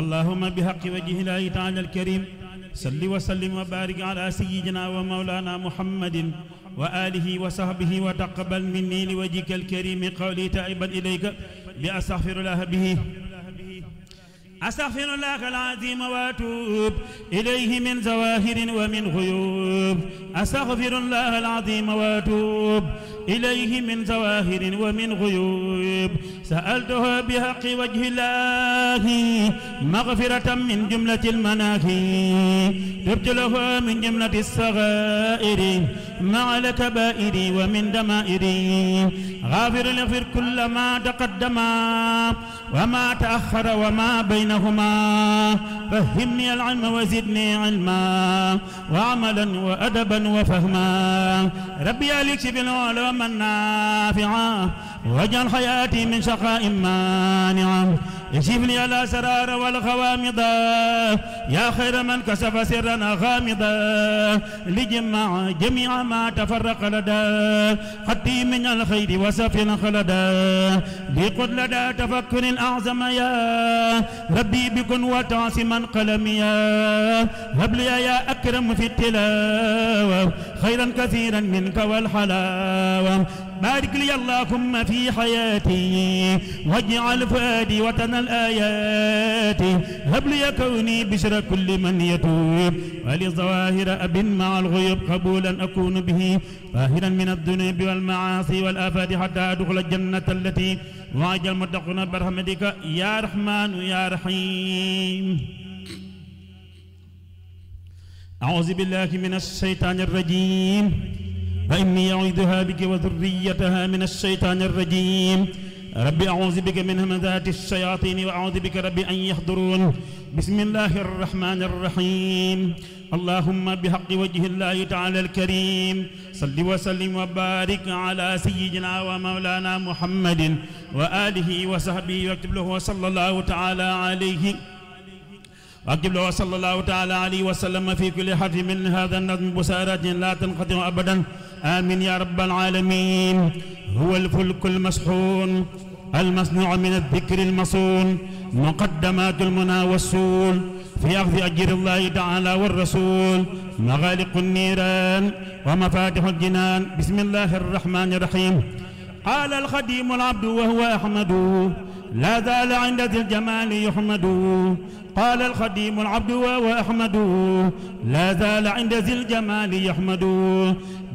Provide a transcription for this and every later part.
اللهم بحق وجه الله تعالى الكريم. صل وسلم وبارك على سيدنا ومولانا محمد وآله وصحبه وتقبل مني لوجهك الكريم قولي تائبا إليك. بأستغفر الله به. أستغفر الله العظيم وأتوب إليه من زواهر ومن غيوب. أستغفر الله العظيم وأتوب إليه من زواهر ومن غيوب. سألته بحق وجه الله مغفرة من جملة المناهي. تبت له من جملة الصغائر. مع الكبائر ومن دمائر غافر اغفر كل ما تقدم وما تأخر وما بينهما. فهمني العلم وزدني علما وعملا وأدبا وفهما. ربي عليك بالعلوم النافعة واجعل حياتي من شقاء مانعا اكشف لي الاسرار والغوامض. يا خير من كشف سرنا غامضا لجمع جميع ما تفرق لدى. خطي من الخير وسف خلدا لقد لدى تفكر أعظم يا. ربي بكن وتعصما قلميا هب لي يا أكرم في التلاوة. خيرا كثيرا منك والحلاوة. بارك لي اللهم في حياتي. واجعل فؤادي وطن الآيات. هب لي كوني بشر كل من يتوب. ولظواهر أب مع الغيوب قبولا أكون به. طاهرا من الذنوب والمعاصي والآفات حتى أدخل الجنة التي وعد المتقون برحمتك. يا رحمن يا رحيم. أعوذ بالله من الشيطان الرجيم. فإني أعوذها بك وذريتها من الشيطان الرجيم. ربي أعوذ بك من همزات الشياطين وأعوذ بك ربي أن يحضرون. بسم الله الرحمن الرحيم. اللهم بحق وجه الله تعالى الكريم. صل وسلم وبارك على سيدنا ومولانا محمد وآله وصحبه واكتب له صلى الله تعالى عليه. واكتب له صلى الله تعالى عليه وسلم في كل حرف من هذا النظم بسارات لا تنقطع أبدا. آمين يا رب العالمين. هو الفلك المسحون المصنوع من الذكر المصون مقدمات المنى والسول في أخذ أجر الله تعالى والرسول مغالق النيران ومفاتح الجنان. بسم الله الرحمن الرحيم. قال الخديم العبد وهو أحمد لا زال عند ذي الجمال يحمد. قال الخديم العبد وهو أحمد لا زال عند ذي الجمال يحمد.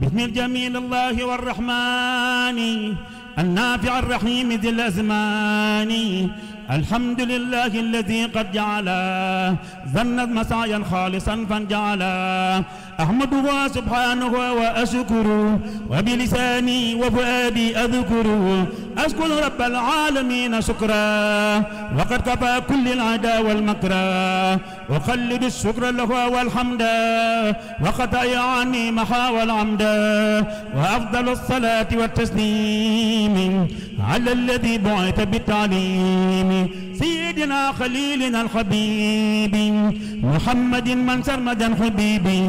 باسم الجميل الله والرحمن النافع الرحيم ذي الأزمان. الحمد لله الذي قد جعل ظنت مسعيا خالصا فانجعل. أحمده سبحانه وأشكر وبلساني وفؤادي أذكر أشكر رب العالمين شكرا. وقد كفى كل العدا والمكرا وخلد الشكر له والحمد. وقد عني محا والعمد. وأفضل الصلاة والتسليم على الذي بعث بالتعليم. سيدنا خليلنا الحبيب محمد من سرمدا حبيبي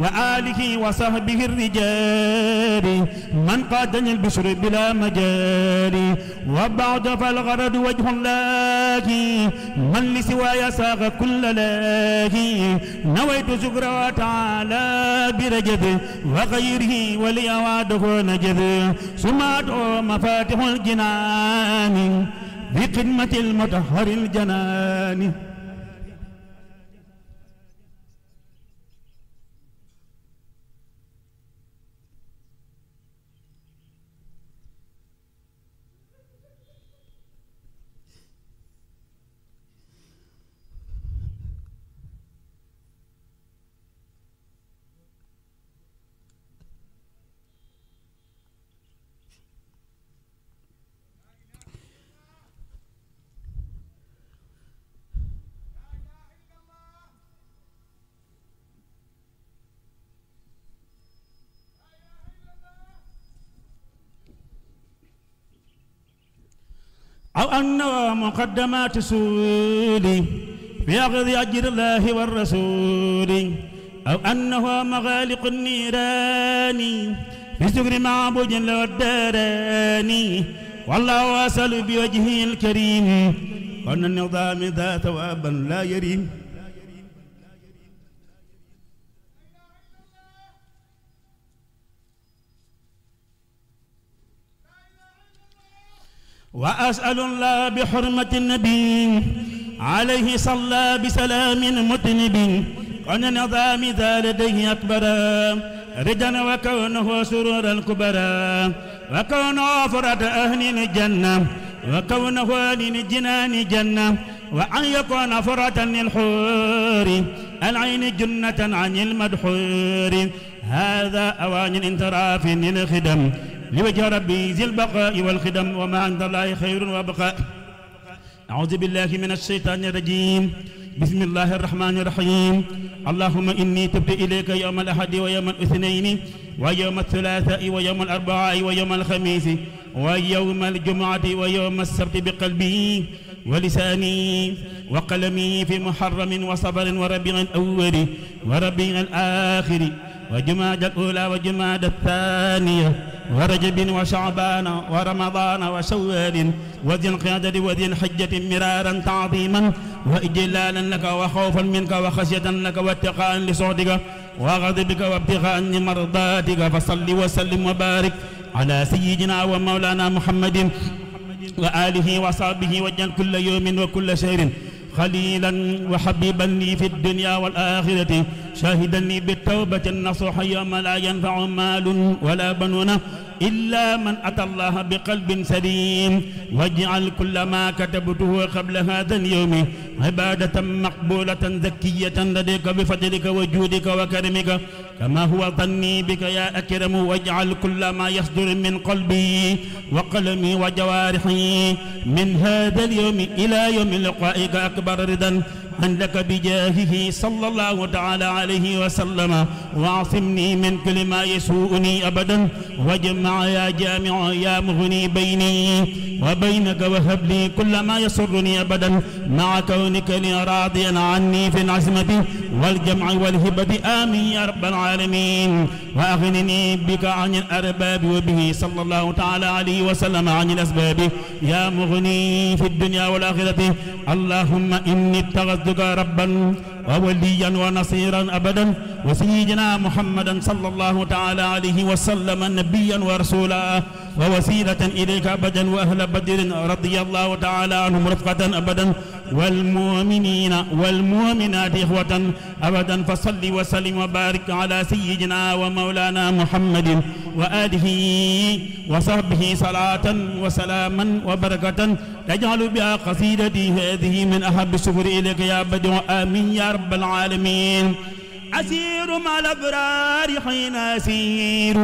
وآله وصحبه الرجال من قادني البشر بلا مجال وبعد فالغرض وجه الله من لسواي ساغ كل لاهي نويت شكر وتعالى برجب وغيره ولي وعده نجد سمعت مفاتح الجنان. بقمة المطهر الجنان أو أنه مقدمات سولي في أخذ أجر الله والرسول أو أنه مغالق النيران في سكر معبود والداران والله أسأل بوجهه الكريم وأن النظام ذا ثوابا لا يريم. وأسأل الله بحرمة النبي عليه صلى بسلام متنب وأن نظام ذا لديه أكبر. رجا وكونه سرور الكبرى وكونه فرد أهل الجنة. وكونه أهل الجنان جنة. وأن يكون فرة للحور. العين جنة عن المدحور. هذا أوان انتراف للخدم. لوجه ربي ذي البقاء والخدم وما عند الله خير وبقاء أعوذ بالله من الشيطان الرجيم. بسم الله الرحمن الرحيم. اللهم إني تبت إليك يوم الأحد ويوم الاثنين ويوم الثلاثاء ويوم الأربعاء ويوم الخميس ويوم الجمعة ويوم السبت بقلبي ولساني وقلمي في محرم وصبر وربيع الأول وربيع الآخر وجماد الأولى وجماد الثانية ورجب وشعبان ورمضان وشوال وذي القعدة وذي الحجة مرارا تعظيما وإجلالا لك وخوفا منك وخشية لك واتقاء لصعدك وغضبك وابتغاء لمرضاتك فصل وسلم وبارك على سيدنا ومولانا محمد وآله وصحبه واجعل كل يوم وكل شهر خليلا وحبيبا لي في الدنيا والآخرة شاهدا لي بالتوبة النصوح يوم لا ينفع مال ولا بنون. إلا من أتى الله بقلب سليم. واجعل كل ما كتبته قبل هذا اليوم عبادة مقبولة زكية لديك بفضلك وجودك وكرمك. كما هو ظني بك يا أكرم واجعل كل ما يصدر من قلبي وقلمي وجوارحي من هذا اليوم إلى يوم لقائك أكبر رضا. عندك بجاهه صلى الله تعالى عليه وسلم. واعصمني من كل ما يسوءني أبدا. واجمع يا جامع يا مغني بيني وبينك وهب لي كل ما يسرني أبدا. مع كونك لي راضيا عني في العزمة والجمع والهبة آمين يا رب العالمين. وأغنني بك عن الأرباب وبه صلى الله تعالى عليه وسلم عن الأسباب. يا مغني في الدنيا والآخرة اللهم إني اتخذتك ربا ووليا ونصيرا أبدا. وسيدنا محمدا صلى الله تعالى عليه وسلم نبيا ورسولا. ووسيلة إليك أبدا وأهل بدر رضي الله تعالى عنهم رفقة أبدا. والمؤمنين والمؤمنات إخوة أبدا فصل وسلم وبارك على سيدنا ومولانا محمد وآله وصحبه صلاة وسلاما وبركة. تجعل بها قصيدتي هذه من أحب الشكر إليك يا بدر. آمين يا رب العالمين. أسير مع الأبرار حين أسير.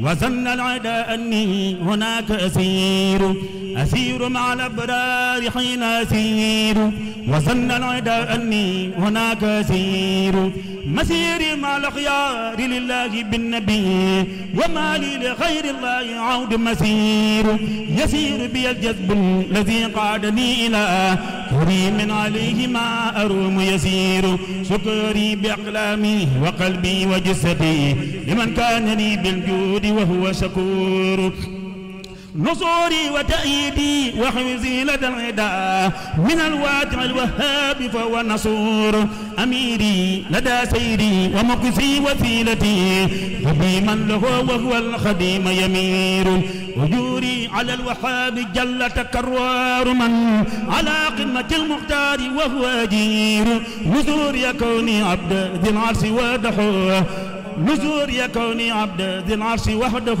وظن العداء أني هناك أسير. أسير مع الأبرار حين أسير. وظن العداء أني هناك أسير. مسيري مع الأخيار لله بالنبي. وما لي لغير الله عود مسير. يسير بي الجذب الذي قادني إلى. كريم عليه ما أروم يسير. شكري بأقلامي وقلبي وجسدي. لمن كان لي بالجود وهو شكور. نصوري وتأييدي وحفظي لدى العدا من الواتع الوهاب فهو النصور. أميري لدى سيري ومقسي وسيلتي. من له وهو الخديم يمير. وجوري على الوهاب جل تكرار من على قمة المختار وهو أجير نزور يكوني عبد ذي العرش ودحوه نزور يكوني عبد ذي العرش وحده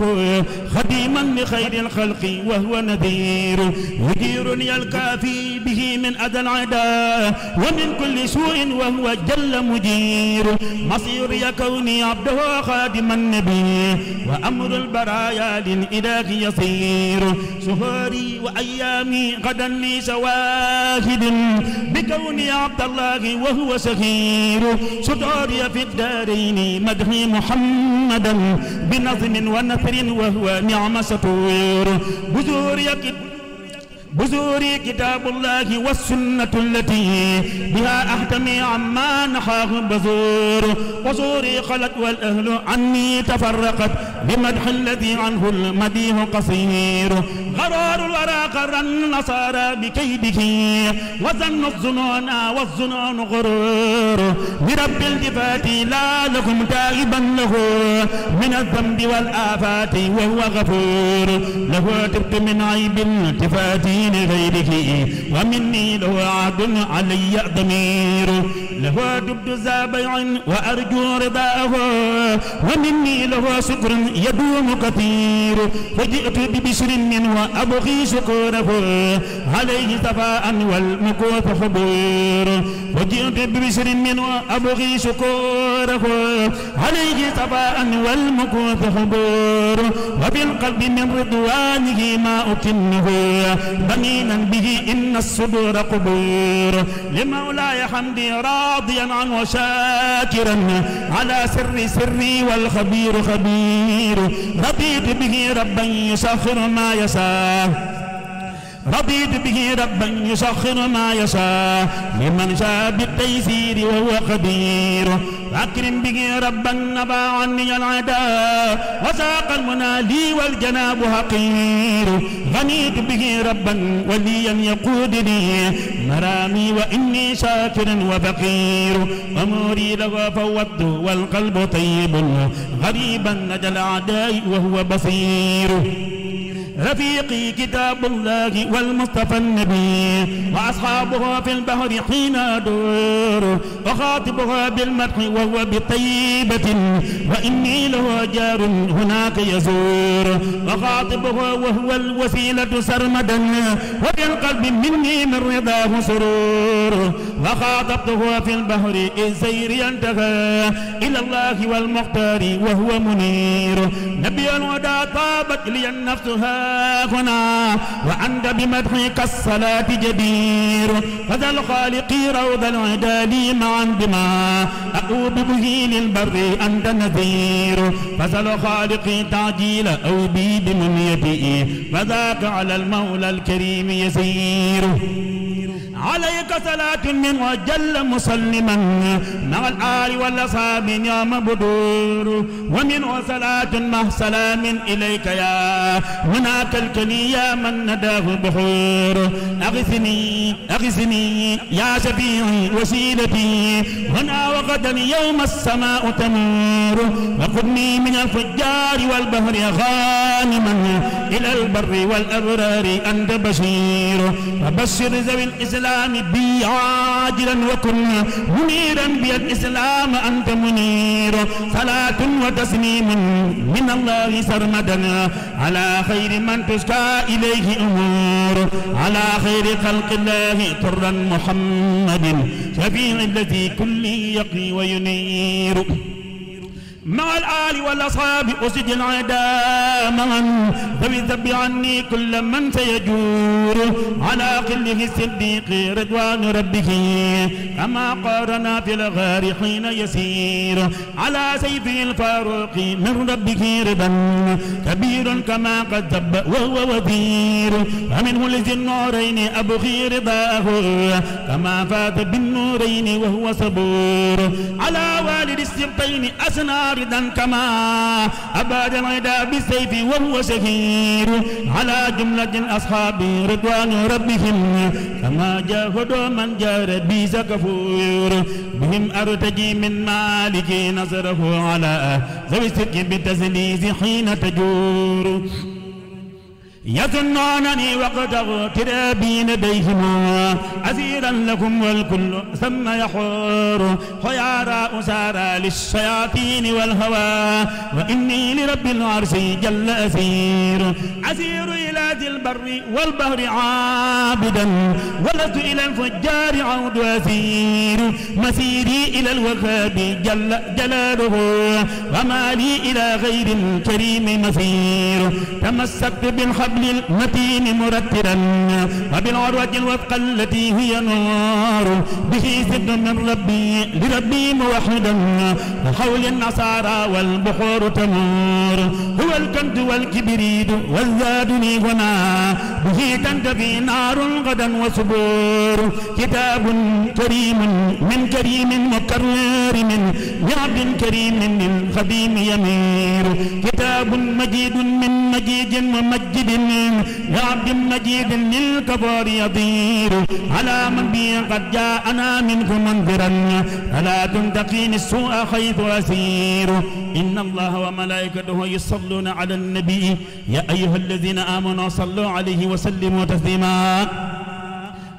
خديما لخير الخلق وهو نذير. وجير يلكافي به من أذى العداء ومن كل سوء وهو جل مجير مصير يكوني عبده خادم النبي وأمر البرايا للإله يصير. شهوري وأيامي غدا لي شواهد بكوني عبد الله وهو سخير ستوري في الدارين مدحي محمدا بنظم ونثر وهو نعم سطور بزور يكد بزوري كتاب الله والسنة التي بها أحتمي عما نحاه بزور. وزوري خلت والأهل عني تفرقت بمدح الذي عنه المديه قصير. غرار وترى قر النصارى بكيده. وظن الظنون والظنون غرور. برب الجفات لا لكم تائبا له. من الذنب والآفات وهو غفور. له تبت من عيب التفات لغيره ومني له عهد علي ضمير. له دبت ذا وأرجو رضاه. ومني له شكر يدوم كثير. فجئت ببشر منه أبغي شكره. عليه صفاء والمكوث حبور وجئت ببشر منه أبغي شكره. عليه صفاء والمكوث حبور وبالقلب من رضوانه ما أكنه. بنينا به إن الصدور قبور لمولاي حمدي راضيا عنه شاكرا على سر سري والخبير خبير. رضيت به ربا يسخر ما يشاء رضيت به ربا يسخر ما يشاء لمن شاء بالتيسير وهو قدير أكرم به ربا نبى عني العداء وساق المنى لي والجناب حقير. غنيت به ربا وليا يقودني. مرامي وإني شاكر وفقير. أموري له فوضت والقلب طيب. غريبا نجى الأعداء وهو بصير. رفيقي كتاب الله والمصطفى النبي وأصحابه في البحر حين أدور وخاطبها بالمدح وهو بطيبة وإني له جار هناك يزور وخاطبه وهو الوسيلة سرمدا وفي القلب مني من رضاه سرور وخاطبته في البحر إذ سيري انتهى إلى الله والمختار وهو منير. نبي الوداع طابت لي النفس هنا وأنت بمدحك الصلاة جدير. فذا الخالق روض العدال معا بما أؤوب به للبر أنت نذير. فذا الخالق تعجيل أو بي بمنيته فذاك على المولى الكريم يسير. عليك صلاة من وجل مسلما مع الآل والأصحاب يا مبدور. ومنه صلاة مع سلام إليك يا هناك الكني يا من نداه بحور. أغثني أغثني يا شفيعي وسيلتي. هنا وغدا يوم السماء تمور وخذني من الفجار والبهر غانما إلى البر والأبرار أنت بشير. فبشر ذوي الإسلام بي عاجلا وكن منيرا بي الإسلام أنت منير. صلاة وتسليم من الله سرمدا. على خير من تشكى إليه أمور. على خير خلق الله طرا محمد شفيع الذي كل يقي وينير. مع الآل والأصحاب أسد العدا معا الذب عني كل من سيجور. على قله الصديق رضوان ربه. كما قارنا في الغار حين يسير. على سيفه الفاروق من ربه ربا كبير كما قد ذب وهو وزير. ومنه لذي النورين أبغي رضاه. كما فات بالنورين وهو صبور. على والد السبطين أسنى ردا كما أباد العدا بالسيف وهو شهير على جملة الأصحاب رضوان ربهم كما جاهدوا من جار بي كفور بهم أرتجي من مالك نصره على ذوي السك بالتسليز حين تجور. يظنونني وقد اغترابي لديهما أسيرا لكم والكل ثم يحور. خيارا أسارا للشياطين والهوى. وإني لرب العرش جل أسير. أسير إلى ذي البر والبهر عابدا. ولست إلى الفجار عود أسير مسيري إلى الوهاب جل جلاله. وما لي إلى غير الكريم مسير تمسكت بالحبل الحبل المتين مرتلا. وبالعروة الوثقى التي هي نار. به سد من ربي لربي موحدا. وحول النصارى والبحور تمور. هو الكنت والكبريت والزاد لي هنا. به تنتفي نار غدا وصبور كتاب كريم من كريم مكرر. من عبد كريم من خديم يمير. كتاب مجيد من مجيد ومجد من عبد مجيد للكفار يطير على من بي قد جاءنا منه منذرا. فلا تنتقيني السوء حيث أسير. إن الله وملائكته يصلون على النبي. يا أيها الذين آمنوا صلوا عليه وسلموا تسليما.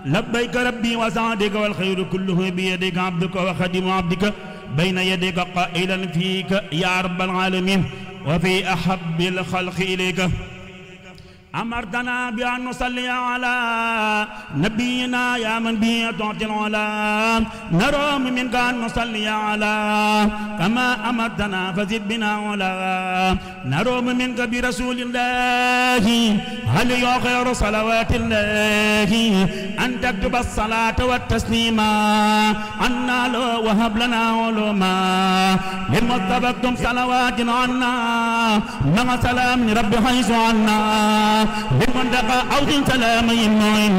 لبيك ربي وسعدك والخير كله بيدك عبدك وخدم عبدك. بين يديك قائلا فيك يا رب العالمين. وفي أحب الخلق إليك. أمرتنا بأن نصلي على نبينا يا من به تعطي العلا. نروم منك أن نصلي على كما أمرتنا فزد بنا علا نروم منك برسول الله. هل خير صلوات الله أن تكتب الصلاة والتسليم؟ عنا لو وهب لنا علوما. للمصطفى اكتب صلوات عنا. مع سلام رب حيث عنا. لمن دقى أوض سلام المعين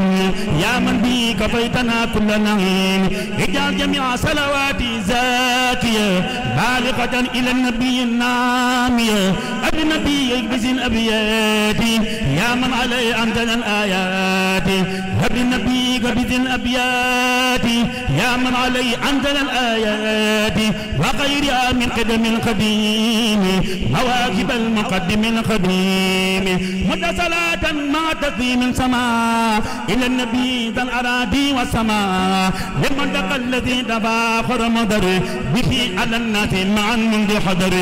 يا من بي كفيتنا كل نعيم. اجعل جميع صلواتي زاكية. بالغة إلى النبي النامية. النبي يكبس الأبيات. يا من عليه أنزل الآيات. النبي كبس الأبيات. يا من عليه أنزل الآيات. وغيرها من قدم القديم. مواكب المقدم القديم. مد صلاة مع تسليم سماء إلى النبي ذا الأراضي والسماء لمن دق الذي تفاخر مدر به على الناس معا منذ حضر.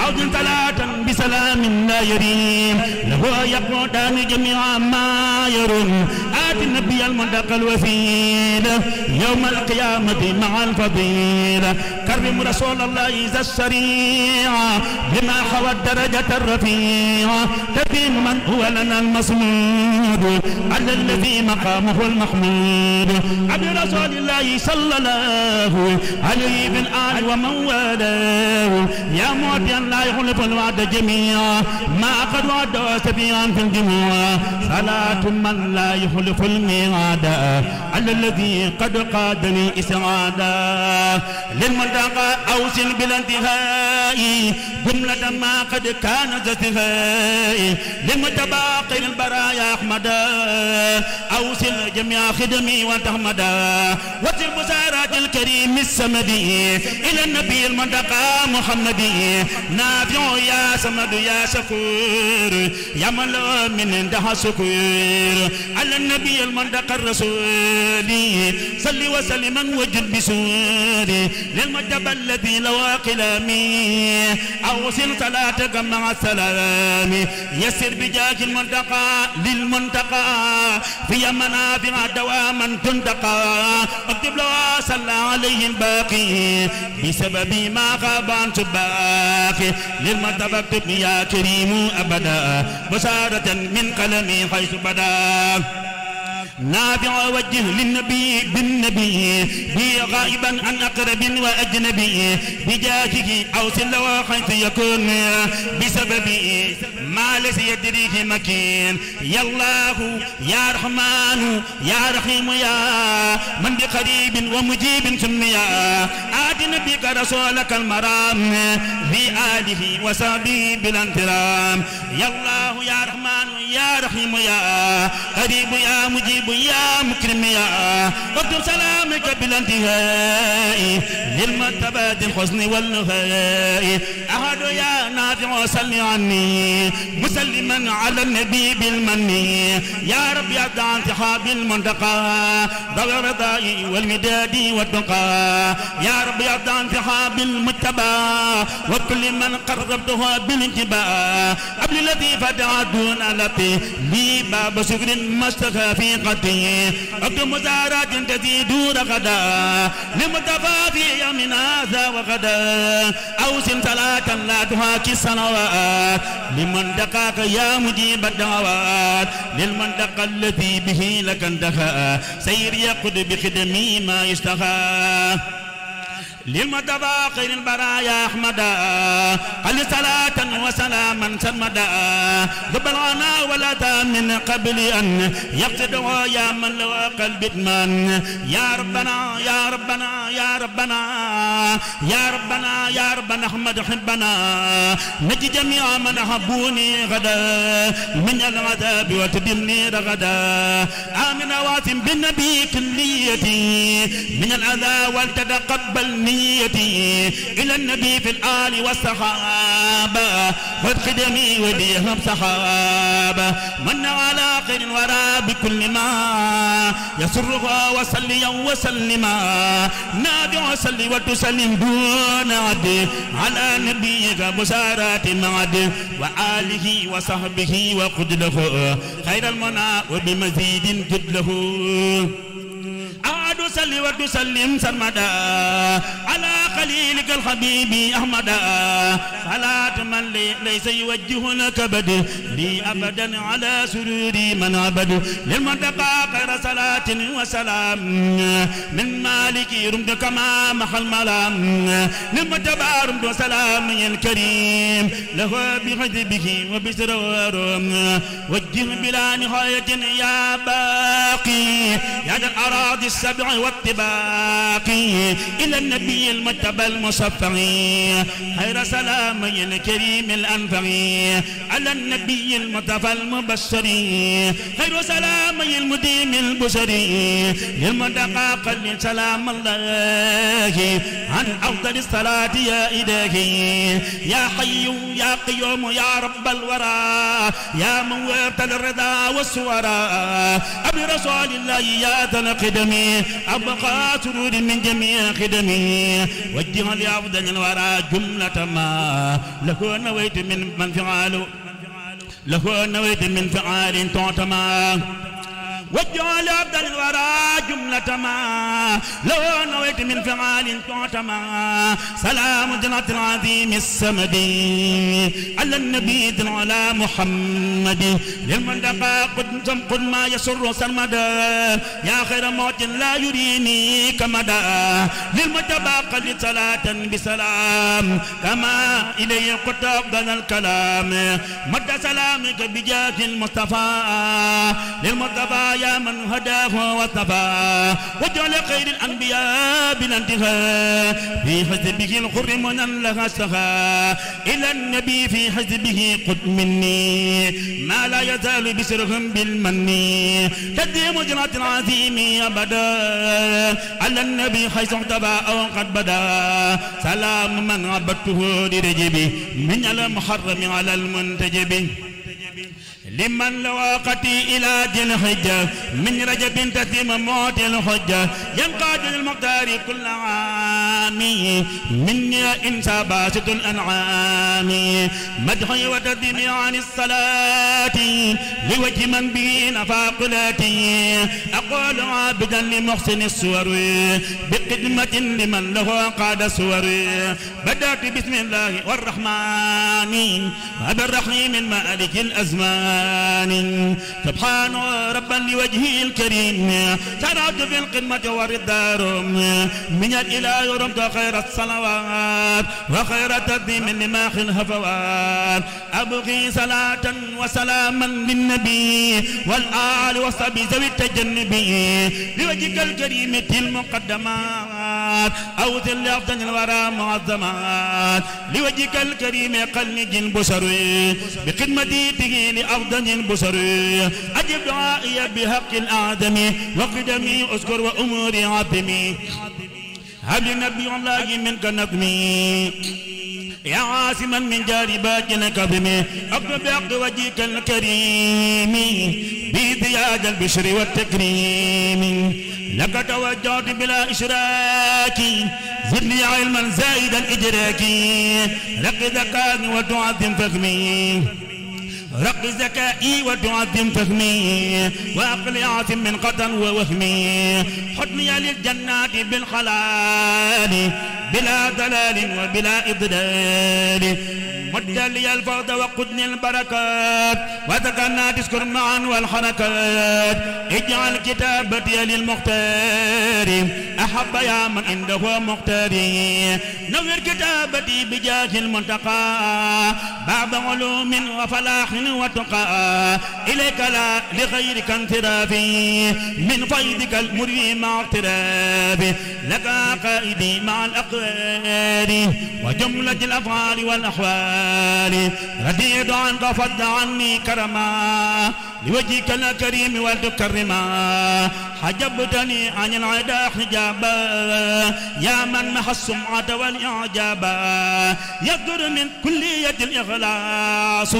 عود صلاة بسلام لا يريم له يقودان جميع ما يرون. آت النبي المنتقى الوسيلة يوم القيامة مع الفضيلة كرم رسول الله ذا الشريعة بما حوى الدرجة الرفيعة تكريم من هو لنا المصمود على الذي مقامه المحمود. عبد رسول الله صلى الله عليه بالآل ومن والاه يا معطيا لا يخلف الوعد جميعا ما قد وعد سبيعا في الجموع صلاة من لا يخلف الميعاد على الذي قد قادني إسعادا. للمنطقة أوصل بلا انتهاء جملة ما قد كان ذا انتهاء. للمتباقي البرايا أحمدا أوصل جميع خدمي وتحمدا وصل بسارات الكريم السمدي إلى النبي المنتقى محمدي نافع يا سمد يا شكور. يا من له من انتهى شكور. على النبي المنتقى الرسول. صل وسلم وجد بسوري للمجتبى الذي لو قلامي أوصل صلاتك مع السلام. يسر بجاك المنتقى للمنتقى. في منافع دواما تنتقى اكتب له صلى عليه الباقي بسبب ما غاب عن سباك للمرتبة اكتب يا كريم أبدا. بشارة من قلمي حيث بدا. نافع وجه للنبي بالنبي بي غائبا عن أقرب وأجنبي بجاهه أو سلوى حيث يكون بسبب ما ليس يدريه مكين. يا الله يا رحمن يا رحيم يا من بقريب ومجيب سميا آت نبيك رسولك المرام في آله وصحبه بالانترام. يا الله يا رحمن يا رحيم يا قريب يا مجيب يا مكرم يا اكتب سلامك بالانتهاء للمرتبات الحسن والنهاء. أحد يا نافع صل عني مسلما على النبي بالمن. يا رب يا انتحاب المنتقى ذوي الرضاء والمداد والتقى. يا رب يا انتحاب المجتبى وكل من قربته بالانتباء قبل الذي فتح دون التي لي باب شكر ما اشتكى في قدي اكتب مزارات تزيد غدا. لمتفى في يوم هذا وغدا. اوسم صلاة لا تهاكي الصلوات لمن دقاك يا مجيب الدعوات. للمن دقى الذي به لك انتهى سير يقود بخدمي ما يشتهى للمتبى خير البرايا أحمدا. قل صلاة وسلاما سرمدا. ذب الغنى ولا من قبل أن يقصده يا من له قلب إدمان يا ربنا يا ربنا يا ربنا. يا ربنا يا ربنا أحمد حبنا. نجي جميع من أحبوني غدا. من العذاب وتدمني رغدا. آمن واسم بالنبي كليتي. من الأذى ولتتقبل نيتي إلى النبي في الآل والصحابة خذ خدمي وديهم صحابة. من على خير الورى بكل ما يسرها وصليا وسلما نادع وصلي وتسلم دون عد على نبيك بشارات معد. وآله وصحبه وقد له خير المنى وبمزيد جد له أعد صلي وتسلم سرمدا على خليلك الحبيب أحمدا. صلاة من لي ليس يوجه لك بد لي أبدا على سروري من عبد. للمنتقى خير صلاة وسلام. من مالك رمد كما محل ملام للمتبع رمد وسلام الكريم. له بحجبه وبسرور وجه بلا نهاية يا باقي. يا ذا الأراضي السبع والطباق إلى النبي المتبى المصفى خير سلام الكريم الأنفع على النبي المتفى المبشر. خير سلام المديم البشري للمدقى قل سلام الله عن أفضل الصلاة يا إلهي. يا حي يا قيوم يا رب الورى. يا من وارت الرضا والسورى. أبي رسول الله يا ذا أبقى سرور من جميع خدمي. وجه لأفضل الورى جملة ما. له نويت من من فعال. له نويت من فعال تعتمى وجعل عبد الورى جملة ما. لو نويت من فعال تعتمى سلام جنة العظيم السمد. على النبي على محمد. للمنتقى قد قد ما يسر سرمدا يا خير موت لا يريني كمدا للمتبى قد صلاة بسلام. كما إليه قد أفضل الكلام. مد سلامك بجاه المصطفى. للمصطفى يا من هداه وصفى وجعل خير الأنبياء بالانتهاء في حزبه الخر من لها سخا إلى النبي في حزبه قد مني. ما لا يزال بسرهم بالمن تديم جنات العظيم أبدا على النبي حيث اعتبى أو قد بدا. سلام من عبدته لرجبي. من المحرم على المنتجب. لمن لواقتي إلى جن حجة من رجب تتم موت الحجة. ينقاد للمقدار كل عام مني إنسى باسط الأنعام. مدحي وتدمي عن الصلاة لوجه من به نفاقلاتي أقول عابدا لمحسن السور بقدمة لمن له قاد السور بدأت بسم الله والرحمن وبالرحيم مالك الأزمان. سبحان. ربا لوجهه الكريم. شرعت في القمة والردار من الإله رمت خير الصلوات وخير تقديم لماخ الهفوات أبغي صلاة وسلاما للنبي والآل وصحبه ذوي التجنب. لوجهك الكريم المقدمات. أو ذل أفضل الورى معظمات لوجهك الكريم قلج البشر بخدمتي لأفضل البشر أجب دعائي بحق الآدم وقدمي أذكر وأموري عظمي هب نبي الله منك نقمي يا عاصما من جاربات الكظم أقرب بحق وجهك الكريم. بزياد البشر والتكريم. لك توجهت بلا إشراك. زدني علما زائد الإدراك رق ذكاء وتعظم فهمي رق ذكائي وتعظم فهمي وأقل عاصم من قطن ووهمي. حطني للجنات بالخلال بلا دلال وبلا إضلال. مد لي الفوز وقدني البركات وذكرنا تذكر معا والحركات. اجعل كتابتي للمختار أحب يا من عنده مقتدي نور كتابتي بجاه المنتقى باب علوم وفلاح وتقى إليك لا لغيرك انترافي من فيضك المري مع اقترابي لك قائدي مع الأقوال. وجملة الأفعال والأحوال. رديد عنك فد عني كرما. لوجهك الكريم ولتكرما حجبتني عن العدا حجابا. يا من مح السمعة والإعجابا يقدر من كلية الإخلاص.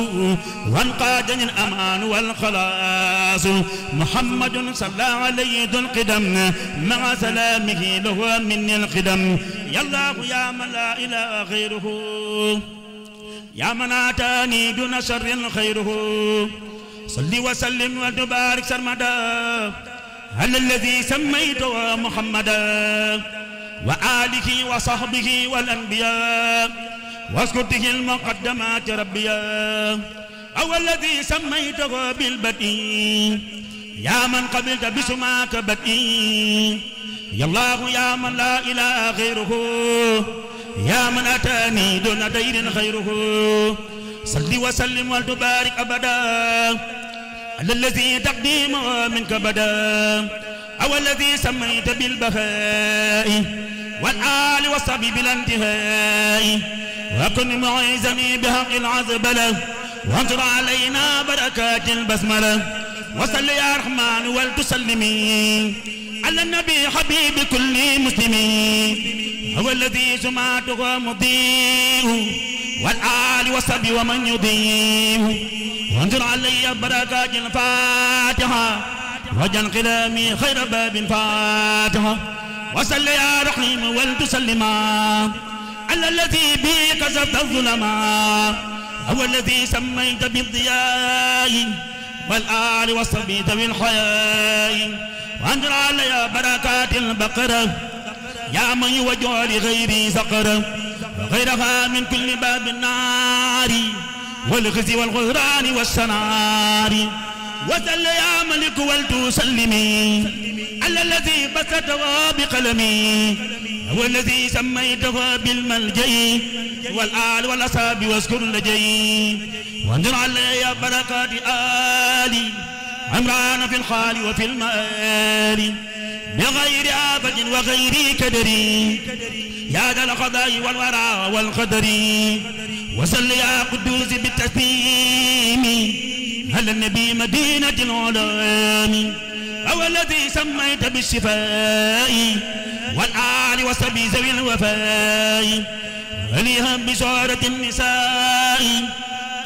وانقادني الأمان والخلاص. محمد صلى عليه ذو القدم. مع سلامه له مني القدم يا الله يا من لا إله غيره. يا من آتاني دون شر خيره. صل وسلم وتبارك سرمدا على الذي سميته محمدا وآله وصحبه والأنبياء واسكته المقدمات ربيا. أو الذي سميته بالبدء. يا من قبلت بسماك بدء. يا الله يا من لا إله غيره. يا من أتاني دون دير خيره صل وسلم وتبارك أبدا. على الذي تقديمه منك بدا أو الذي سميت بالبهاء والآل والصبي بالانتهاء. وكن معيزني بحق العزبلة. وانظر علينا بركات البسملة. وصل يا رحمن ولتسلمي على النبي حبيب كل مسلمين هو الذي سمعته مضيء. والآل والصبي ومن يضيء. وانظر علي بركات الفاتحة. وجل قلامي خير باب فاتحة. وصل يا رحيم ولتسلما. على الذي به كسبت الظلما. هو الذي سميت بالضياء. والآل والصبي ذوي الحياء. وانظر علي بركات البقرة. يا من يوجه لغيري سقر وغيرها من كل باب النار والخزي والغفران والسنار. وسل يا ملك ولتسلمي على الذي بسطه بقلمي. هو الذي سميته بالملجئ. والآل والأصحاب واذكر لجي وانظر علي بركات آلي. عمران في الحال وفي المآل. بغير آفة وغير كدر يا ذا القضاء والورى والقدر. وصل يا قدوس بالتسليم. على النبي مدينة العلام أو الذي سميت بالشفاء؟ والآل وصبي ذوي الوفاء. وليها بشارة النساء.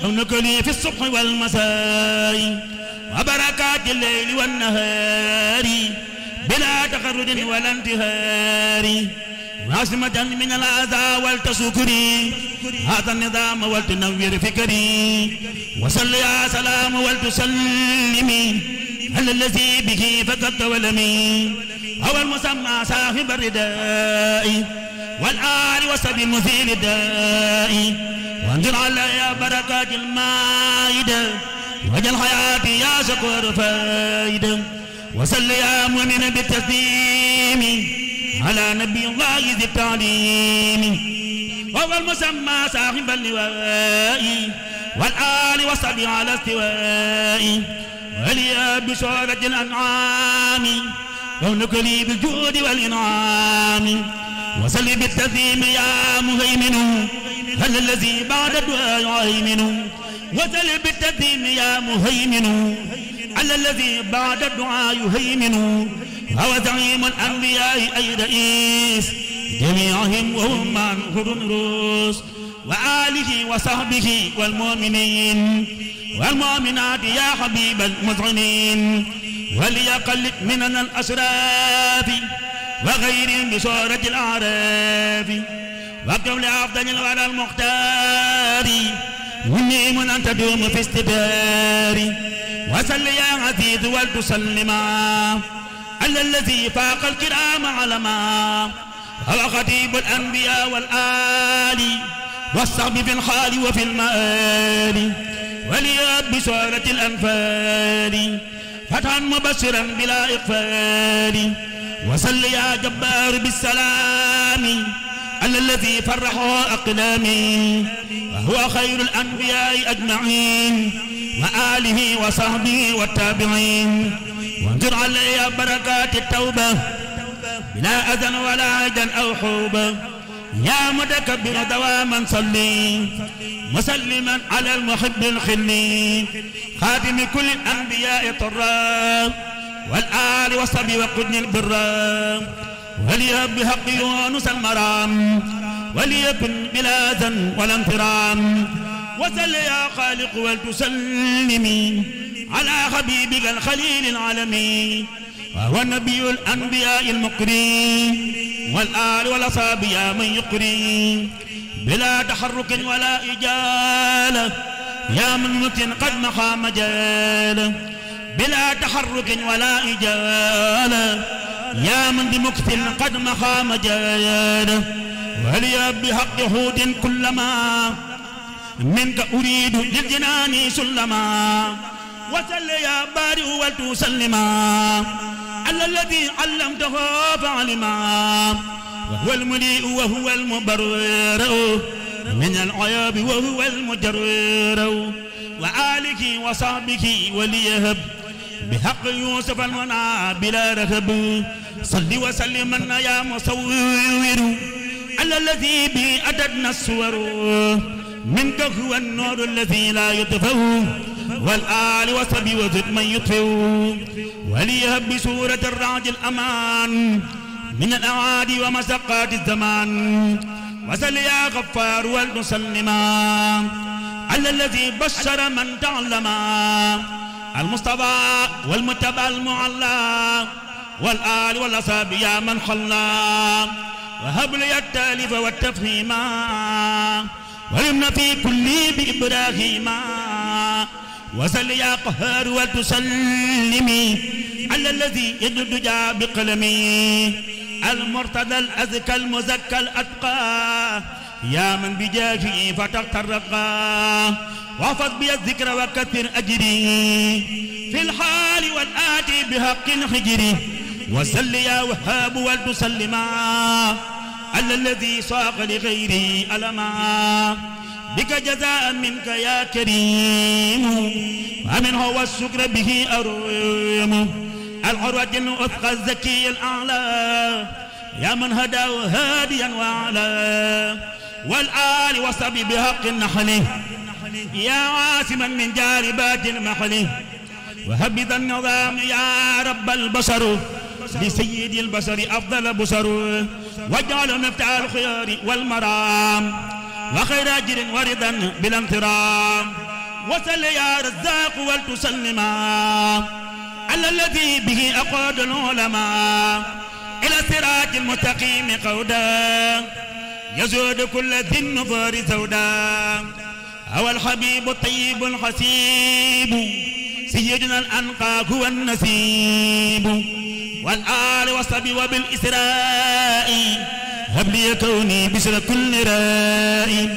كونك لي في الصبح والمساء. وبركات الليل والنهار. بلا تخرج ولا انتهار. وعصمة من الأذى والتسكري. هذا النظام ولتنور فكري. وصل يا سلام ولتسلمي على الذي به فقدت ولمي. هو المسمى صاحب الرداء. والآل وسب مثير الداء. وانزل على يا بركات المائدة. وجل حياتي يا شكور فايدة وصل يا مؤمن بالتسليم. على نبي الله ذي التعليم. وهو المسمى صاحب اللواء والآل والصحب على استواء. وليا بشارة الأنعام. كونك لي بالجود والإنعام. وصل بالتسليم يا مهيمن. هل الذي بعد الدعاء يهيمن؟ وصل بالتسليم يا مهيمن. على الذي بعد الدعاء يهيمن. هو زعيم الأنبياء أي رئيس. جميعهم وهم من روس وآله وصحبه والمؤمنين. والمؤمنات يا حبيب المذعنين. وليقلد مننا الأسراف وغيرهم بصورة الأعراف. وقبل أفضل الورى المختار. مني من أن تدوم في استدار وسل يا عزيز ولتسلما على الذي فاق الكرام علما. هو خطيب الأنبياء والآل. والصحب في الحال وفي المآل. ولياب بسورة الأنفال. فتحا مبشرا بلا إقفال. وصل يا جبار بالسلام. على الذي فرحه أقلامي وهو خير الأنبياء أجمعين وآله وصحبه والتابعين. وانظر علي بركات التوبة بلا أذن ولا عجن أو حوبة يا متكبر دواما صلي مسلما على المحب الخلي. خاتم كل الأنبياء طرا والآل والصبي وقدن البرا وليهب بحق يونس المرام وليكن بلا ولا انفرام وسل يا خالق ولتسلمي على حبيبك الخليل العالمي وهو نبي الأنبياء المقري والآل والأصحاب يا من يقري. بلا تحرك ولا إجالة يا من قد محى مجال. بلا تحرك ولا إجالة يا من بمكت قد محى مجال ولي بحق هود كلما. منك أريد للجنان سلما. وسل يا بارئ ولتسلما على الذي علمته فعلما. وهو المليء وهو المبرر. من العياب وهو المجرر. وآله وصحبه وليهب. بحق يوسف المنى بلا رهب صل وسلم يا مصور. على الذي به الصور. منك هو النور الذي لا يطفئ. والآل وصبي وزد من يطفئ. وليهب بسورة الرعد الأمان. من الأعادي ومسقات الزمان. وسل يا غفار والمسلما على الذي بشر من تعلما المصطفى والمتبع المعلى والآل والأصحاب يا من خلى وهب لي التالف والتفهيما ولمنا في كل بإبراهيم. وسل يا قهار وتسلمي على الذي يجد جاء بقلمي. المرتضى الأزكى المزكى الأتقى. يا من بجاهه فتغترقا واحفظ بي الذكر وكثر أجري. في الحال والآتي بحق حجري. وسل يا وهاب ولتسلما على الذي صاغ لغيري ألما بك جزاء منك يا كريم. ومن هو الشكر به أروم العروة الأثقى الزكي الأعلى. يا من هدى هاديا وأعلى والآل وصبي بحق النحل. يا عاصما من جاربات المحل. وهبذ النظام يا رب البشر. لسيد البشر أفضل بشر. واجعل مفتاح الخيار والمرام. وخير أجر ورضا بلا انترام. وسل يا رزاق ولتسلما على الذي به أقود العلماء. إلى صراط المستقيم قودا. يزود كل ذي النظر سودا هو الحبيب الطيب الحسيب. سيدنا الأنقى هو النسيب والآل والصبي وبالإسراء. هب لي كوني بسر كل رائي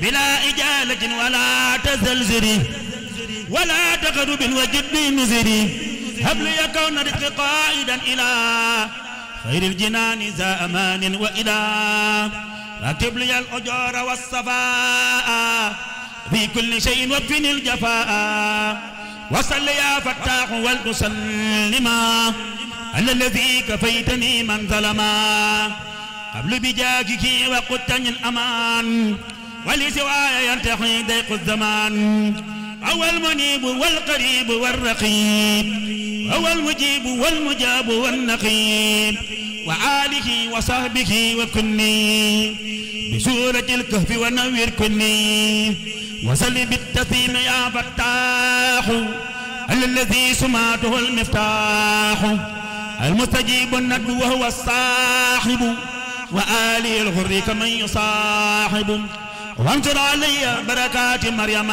بلا إجالة ولا تزلزلي ولا تغرب وجد نزري هب لي كون رزق قائدا إلى خير الجنان ذا أمان وإلى. رتب لي الأجور والصفاء في كل شيء وفني الجفاء. وصل يا فتاح والمسلما على الذي كفيتني من ظلما قبل بجاكك وقدتني الأمان. ولسواي ينتهي ضيق الزمان. هو المنيب والقريب والرقيب هو المجيب والمجاب والنقيب وآله وصحبه وكني بسورة الكهف ونوير كني وسل بالتثيم يا فتاح الذي سماته المفتاح المستجيب الندب وهو الصاحب وآله الغر كمن يصاحب. وانصر علي بركات مريم.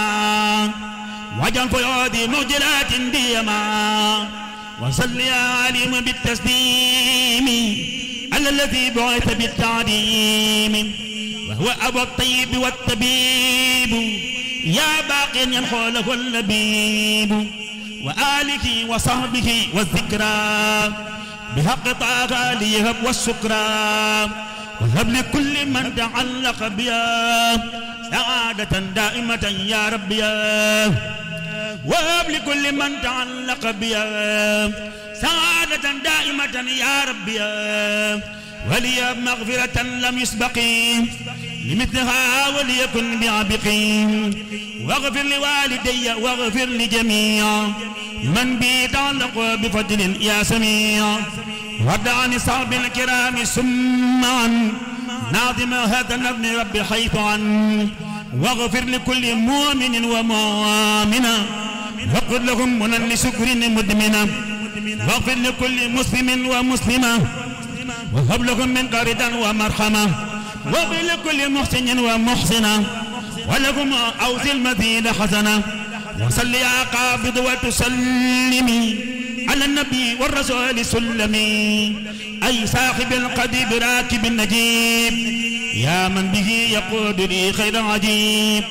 وجن فيودي مجلات ديما. وصل يا عليم بالتسليم. على الذي بعث بالتعليم. وهو أبو الطيب والطبيب. يا باق ينحو له اللبيب. وآله وصحبه والذكرى. بحق طه ليهب والشكرى. وهب لكل من تعلق بيا. سعادة دائمة يا رب يا وهب لكل من تعلق بيا سعادة دائمة يا رب يا ولي مغفرة لم يسبق لمثلها وليكن بعبق واغفر لوالدي واغفر لجميع من بي تعلق بفضل يا سميع. ورد عن صعب الكرام ثم عن ناظم هذا النظم رب حيث عن واغفر لكل مؤمن ومؤمنة. وقل لهم منن لشكر مدمنا واغفر لكل مسلم ومسلمة. وهب لهم من قردا ومرحمة. واغفر لكل محسن ومحسنة. ولكم أوزي المزيد حسنة. وصل يا قابض وتسلمي. على النبي والرسول سلمي. أي صاحب القديب راكب النجيب. يا من به يقود لي خير عجيب.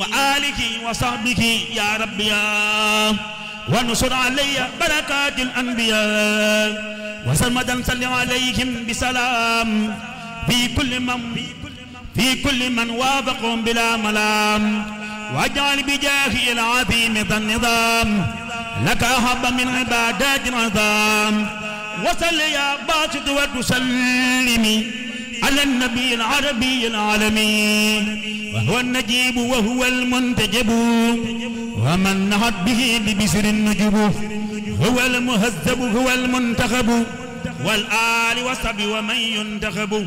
وآله وصحبه يا رب يا. ونصر علي بركات الأنبياء. وسرمدا صل عليهم بسلام. في كل من في كل من وافقهم بلا ملام. واجعل بجاه العظيم ذا النظام. لك أحب من عبادات العظام. وصل يا باسط وتسلمي على النبي العربي العالمي. وهو النجيب وهو المنتجب. ومن نهت به ببسر النجب. هو المهذب هو المنتخب. والآل والصحب ومن ينتخب.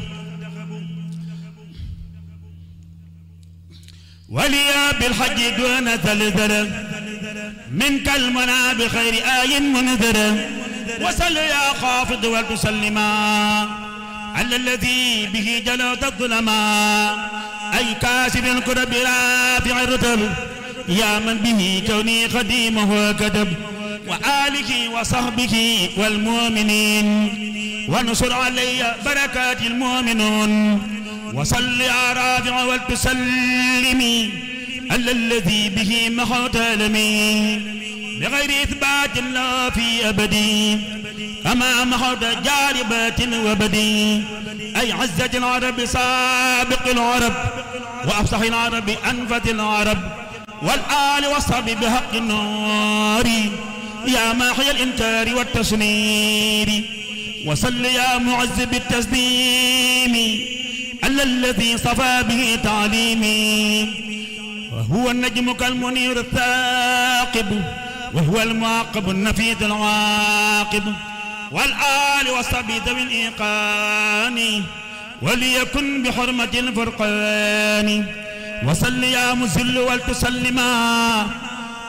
وليا بالحج دون زلزل. منك المنى بخير آي منذر. وصل يا خافض وتسلما على الذي به جلوت الظلما. أي كاسب الكرب رافع الرتب. يا من به كوني خديمه كتب وآله وصحبه والمؤمنين. ونصر علي بركات المؤمنون. وصل يا رافع وتسلمي على الذي به محوت بغير إثبات لا في أبدي. كما محوت جاربات وبدي. أي عزة العرب سابق العرب وأفصح العرب أنفت العرب. والآل والصحب بحق النار. يا ماحي الإنكار والتصنير وصل يا معز بالتسليم. على الذي صفى به تعليمي. وهو النجم كالمنير الثاقب. وهو المعاقب النفيذ العاقب. والآل والصحب ذوي الإيقان. وليكن بحرمة الفرقان. وصل يا مسل ولتسلما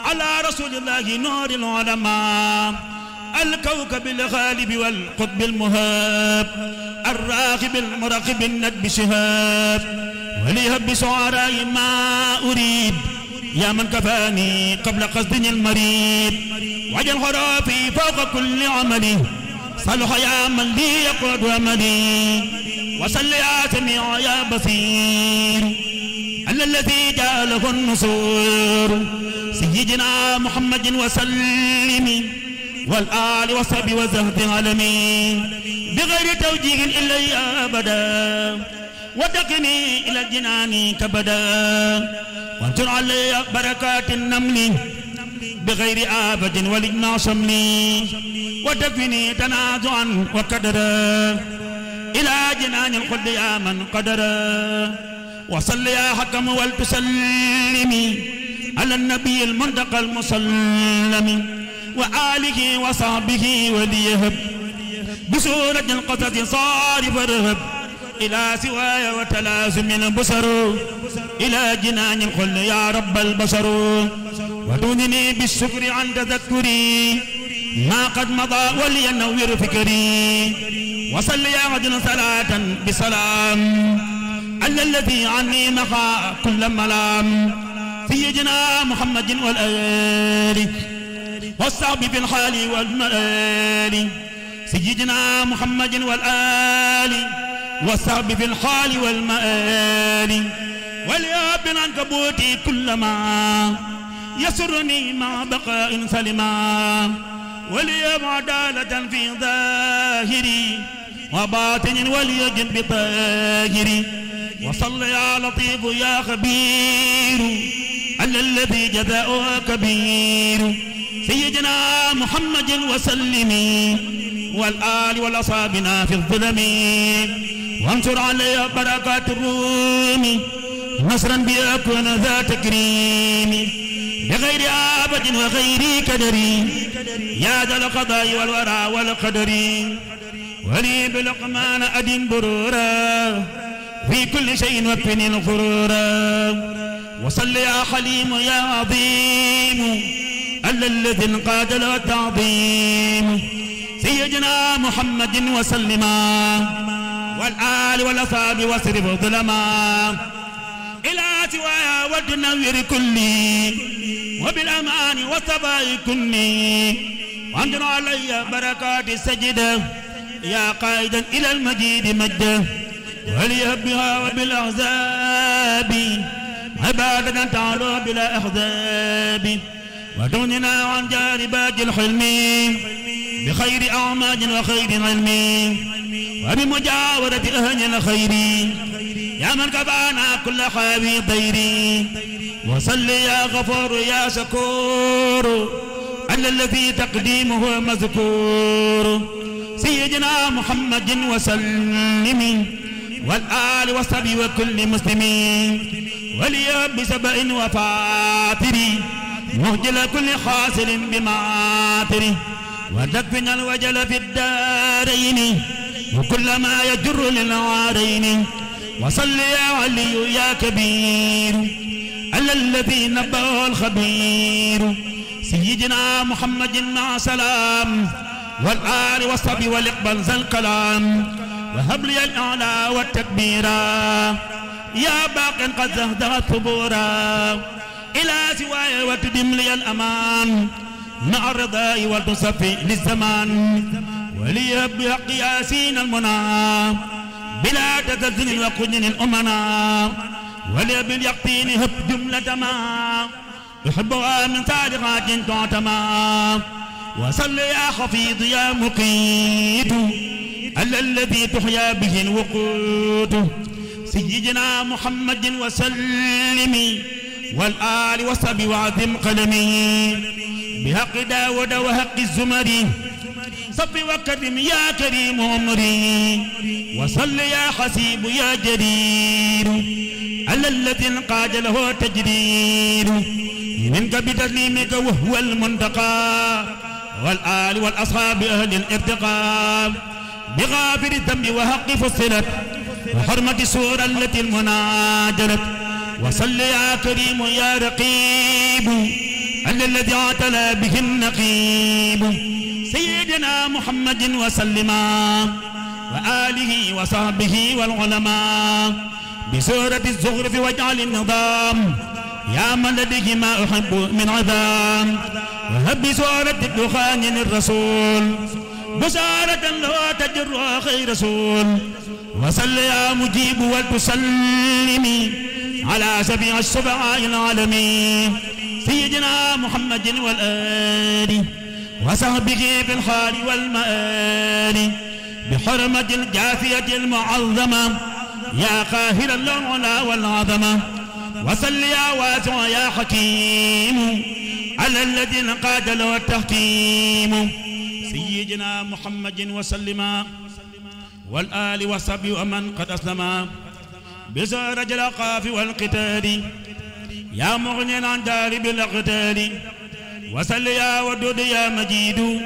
على رسول الله نور العلماء. الكوكب الغالب والقطب المهاب الراغب المرغب الندب شهاب. وليهب بسعراء ما أريد يا من كفاني قبل قصدني المريد وجل خرافي فوق كل عملي صلح يا من لي يقود عملي وصل يا سميع يا بصير على الذي جعله النصور. سيدنا محمد وسلم والآل وصحبه وزهد العالمين. بغير توجيه إلي أبدا. ودقني إلى الجنان كبدا. وانشر علي بركات النمل. بغير آفة ولجنا شملي. وتكفني تنازعا وكدرا إلى جنان الخلد يا من قدرا. وصل يا حكم ولتسلمي على النبي المنتقى المسلم. وآله وصحبه وليهب. بسورة القصص صارف الرهب إلى سواي وتلازم البصر إلى جنان الخل يا رب البشر ودونني بالشكر عن تذكري ما قد مضى ولينور فكري. وصل يا عدل صلاة بسلام. على الذي عني مخى كل ملام. سيدنا محمد والآل. والصحب في الحال والمآل. سيدنا محمد والآل والصحب في الحال والمآل. ولياب العنكبوت كلما يسرني مع بقاء سلما. ولي عدالة في ظاهري وباطن وليجد بطاهري وصل يا لطيف يا خبير على الذي جزاؤه كبير. سيدنا محمد وسلم والآل والأصحابنا في الظلم. وانصر علي بركات الروم. نصرا بيكون ذا تكريم. بغير آبد وغير كدري يا ذا القضاء والورى والقدر. ولي بلقمان أدم برورا. في كل شيء وكفني الغرورا. وصل يا حليم يا عظيم. ألا الذي انقاد له التعظيم سيدنا محمد وسلما والآل والأصحاب واصرف ظلما. إلى سوايا وتنوير كلي. وبالأمان والصفاء كني وانظر علي بركات السجدة يا قائدا إلى المجيد مجده وليهب بها وبالأحزاب. عبادة تعالوا بلا أحزاب. وتغننا عن جانبات الحلم. بخير أعمال وخير علم. وبمجاورة أهل الخير. يا من كفانا كل خابي طير وصل يا غفور يا شكور. على الذي تقديمه مذكور. سيدنا محمد وسلم. والآل والصبي وكل مسلم ولي بسبأ وفاتر. مهجل كل خاسر بماتر وتكفنا الوجل في الدارين وكل ما يجر للعارين وصل يا علي يا كبير على الذي نبأه الخبير سيدنا محمد مع سلام والآل والصبي والإقبال ذا الكلام وهب لي الأعلى والتكبيرا يا باق قد زهد ثبورا إلى سواي وتدم لي الأمان. مع الرضا والتصفي للزمان. ولي بحق ياسين المنى. بلا تزلزل وقدن الأمنا ولي باليقين هب جملة ما. يحبها من صادقات تعتمى. وصل يا خفيض يا مقيت. على الذي تحيا به الوقود. سيدنا محمد وسلم والآل وصحبه وعظم قلمي. بحق داود وحق الزمر صف وكرم يا كريم عمري. وصل يا حسيب يا جرير. على الذي انقاد له تجرير. منك بتسليمك وهو المنتقى. والآل والأصحاب أهل الارتقاء. بغافر الذنب وحق فصلت. وحرمة السورة التي المناجلت وصل يا كريم يا رقيب على الذي اعتلى به النقيب سيدنا محمد وسلما وآله وصحبه والعلماء بسورة الزخرف واجعل النظام يا من لديه ما أحب من عظام وهب بسورة الدخان للرسول بشارة له تجر خير رسول. وصل يا مجيب وتسلمي على سبيع الشفعاء العالمين سيدنا محمد والآل وصحبه في الحال والمآل بحرمة الجافية المعظمة. يا قاهر العلا والعظمة. وصل يا واسع يا حكيم. على الذي انقاد له التحكيم. سيدنا محمد وسلم. والآل وصحبه ومن قد أسلم. بزرج الأقاف والقتال. يا مغني عن دارب الأقتال وصل يا ودود يا مجيد.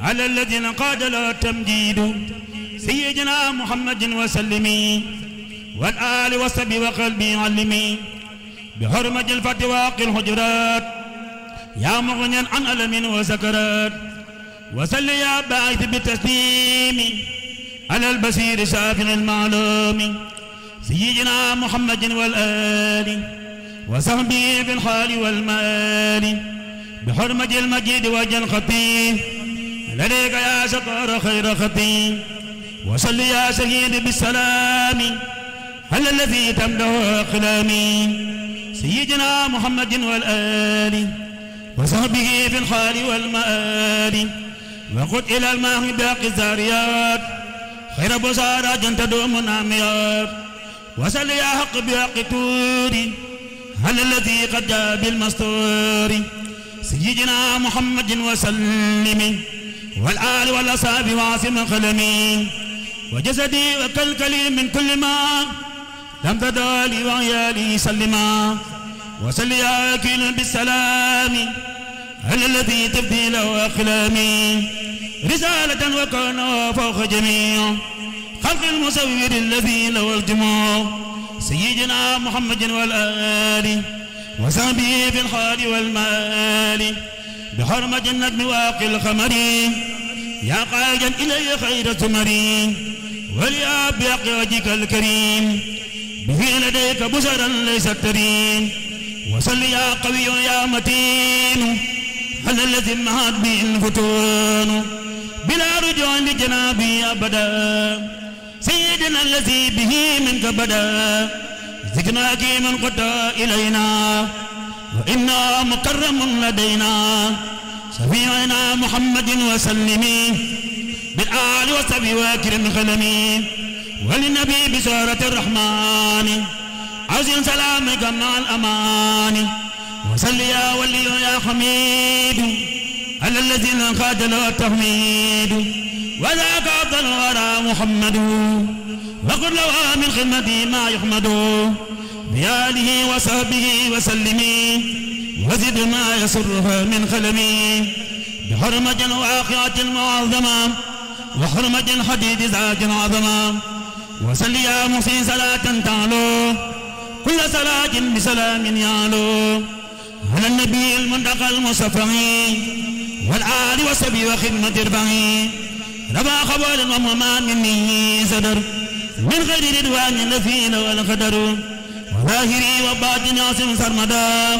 على الذين قاد له التمجيد سيدنا محمد وسلمي والآل وصحبه وقلبي علمي. بحرمة الفتح واقي الحجرات. يا مغنيا عن ألم وسكرات. وصل يا باعث بالتسليم. على البصير شافع المعلوم. سيدنا محمد والآل وصحبه في الحال والمال بحرمة المجيد وجه الخطيب لديك يا شكر خير خطيب. وصل يا سيد بالسلام. على الذي تمده أقلامي؟ سيدنا محمد والآل وصحبه في الحال والمآل. وقد إلى الماء باقي الزاريات. خير بصارات تدوم ناميات. وسل يا حق بحق توري هل الذي قد جاء بالمستور؟ سيدنا محمد وسلم والآل والأصحاب وعاصم قلمي وجسدي وكالكلي من كل ما لم تدالي وعيالي سلما. وسل يا أكيل بالسلام هل الذي تبدي له أقلامي؟ رسالة وكان فوق جميع. خلق المسوير الذي له الجموع سيدنا محمد والآل وصحبه في الحال والمال بحرمة النجم وآقي القمر يا قائدا إلي خير ثمري وليا بحق وجهك الكريم. به لديك بشرا ليس ترين وصل يا قوي يا متين على الذي مهات به الفتون؟ بلا رجوع لجنابي أبدا. سيدنا الذي به منك بدا ذكناك من قد إلينا وإنا مكرم لدينا. شفيعنا محمد وسلمي بالآل وصحبه واكرم خلمي وللنبي بشارة الرحمن. عزل سلامك مع الأمان. وصل يا ولي يا حميد على الذين قاد له وذاك أفضل الورى محمد. وقل له من خدمتي ما يحمد. بآله وصحبه وسلمي وزد ما يسرها من خلمي. بحرمة واقعة معظمة وحرمة حديد ذات عظمة وسل يا محسن صلاة تعلو. كل صلاة بسلام يعلو. على النبي المنتقى المصطفى. والآل وسبي وخدمة ربعي ربا خبر ومما مني صدر. من غير رضوان النفيل والقدر. وظاهري وباطن عاصم سرمدا.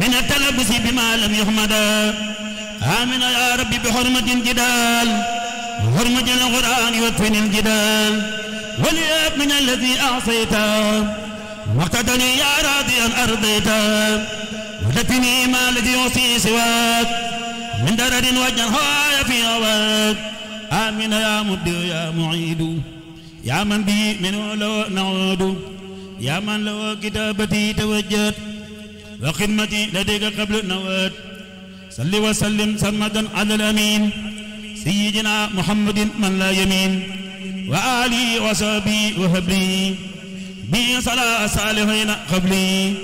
من التلبس بما لم يحمدا آمين يا ربي بحرمة الجدال وحرمة القرآن وكفن الجدال. ولياب من الذي أعصيته واقتدني يا راضيا أرضيته ودفني ما الذي يعصي سواك. من درر وجهها في هواك آمين يا مبدي يا معيد. يا من به منه لو نعود. يا من لو كتابتي توجت وخدمتي لديك قبل النوات صل وسلم سرمدا على الأمين. سيدنا محمد من لا يمين. وآلي وصحبي وهبلي بي صلاة صالحين قبلي.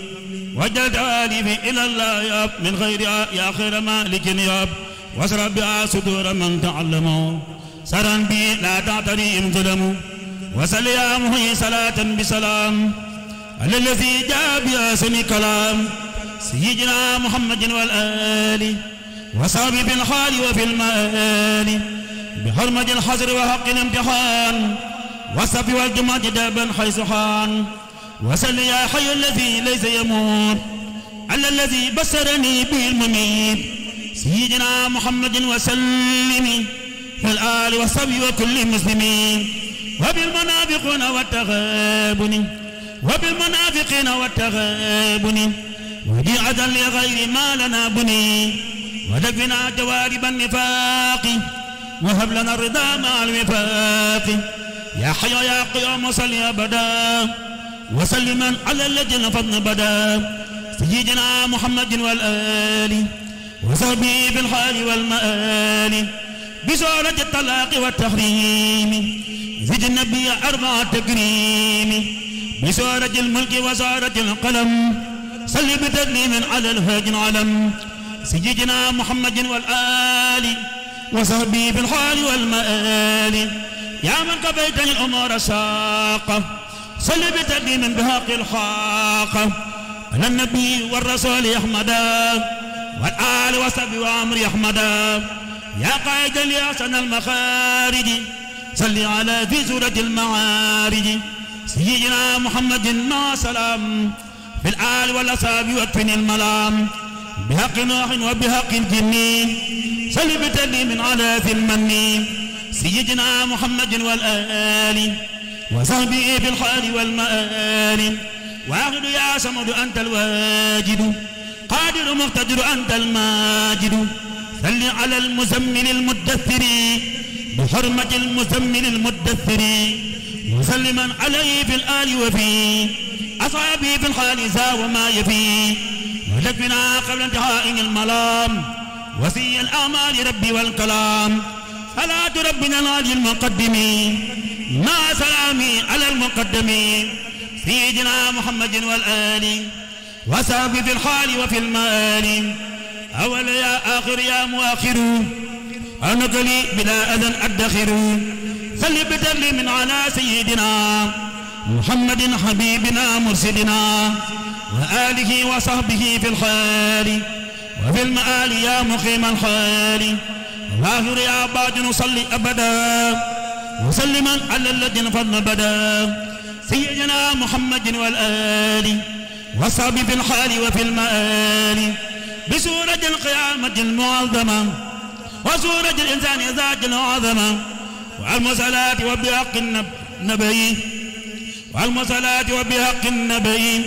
وجد آلي إلى الله ياب. من غير يا خير مالك ياب. واسرى بها صدور من تعلموا سرا بي لا تعتري إن ظلموا وسل يا محيي صلاة بسلام. على الذي جاء بأسن كلام. سيدنا محمد والآل. وصحبه في الحال وفي المآل. بحرمة الحزر وحق الامتحان. والصف والجمعة دابا حيث حان. وسل يا حي الذي ليس يموت. على الذي بصرني به المميت سيدنا محمد وسلم. في الآل والصبي وكل مسلمين وبالمنافقين والتغابن. وبالمنافقين والتغابن. وديعة لغير ما لنا بني ودفنا جوارب النفاق. وهب لنا الرضا مع الوفاق. يا حي يا قيوم صل أبدا. وسلما على الذي فضل بدا. سيدنا محمد والآل. وصحبه في الحال والمآل. بسورة الطلاق والتحريم. زد النبي أربع تكريم. بسورة الملك وسورة القلم. صل بتسليم على الهاج العلم. سيدنا محمد والآل وصحبه في الحال والمآل. يا من قبيت الأمور ساقة صل بتقديم بهاق الحاقة على النبي والرسول يحمدا والآل وصحبه وعمر يحمدا يا قائد لأحسن المخارج صل على في سورة المعارج. سيدنا محمد مع سلام في الآل والأصحاب واكفن الملام. بحق نوح وبحق الجن. صل بتسليم على في المن. سيدنا محمد والآل وصحبه في الحال والمآل. واحد يا صمد أنت الواجد. قادر مقتدر أنت الماجد. صل على المزمل المدثر بحرمة المزمل المدثر مسلما عليه في الآل وفي أصحابه في الحال زا وما يفي. ولكنا قبل انتهاء الملام وسي الأعمال ربي والكلام صلاة ربنا العالي المقدم مع سلامي على المقدم سيدنا محمد والآل وسابي في الحال وفي المال. أول يا آخر يا مؤخر. أنك لي بلا أذن أدخر. صل بتسليم على سيدنا محمد حبيبنا مرسلنا وآله وصحبه في الخير وفي المآل يا مقيم الخير. الآخر يا بعد نصلي أبدا وسلما على الذين فضل بدا سيدنا محمد والآل وصحبه في الحال وفي المآل. بسورة القيامة المعظمة وسورة الإنسان ذات العظمة والمسألات وبحق النبي. والمسألات وبحق النبي.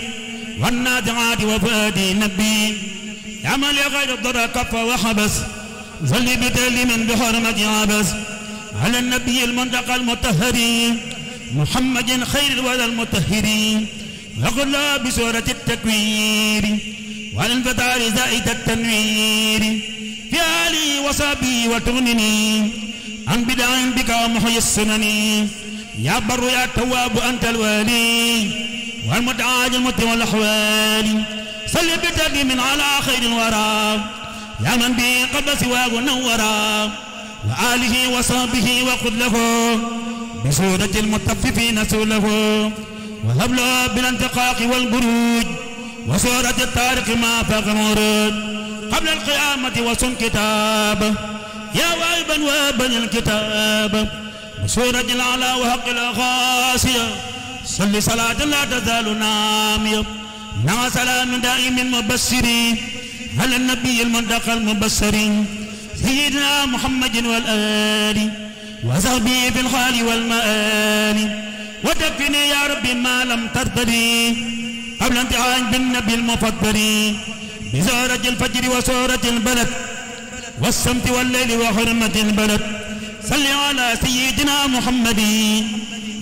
والنادعات وفادي النبي. يعمل غير الضر كف وحبس صلي بتلم بحرمة عبس. على النبي المنتقى المطهر محمد خير الولد المطهر وقل بسورة التكوير. والانفتار زائد التنوير. في آلي وصحبي وتغنني عن بدع بك ومحيي السنن يا بر يا تواب أنت الوالي. والمتعاج المت والأحوال. صل بتقديم على خير الورى. يا من به قبل سواه نورا. وآله وصحبه وخذ له. بسورة المطففين سوله. وهب له بالانتقاق والبروج. وسورة الطارق ما مورد قبل القيامة وسن كتاب. يا وابا الكتاب. بسورة الأعلى وحق الأغاسية. صل صلاة لا تزال نامية. مع سلام دائم مبشر. على النبي المنتقى المبشر. سيدنا محمد والآل. وصحبه في الحال والمآل. وتكفني يا ربي ما لم ترتدي. قبل انتهاء بالنبي المفضل بزارة الفجر وسورة البلد والسمت والليل وحرمة البلد. صل على سيدنا محمد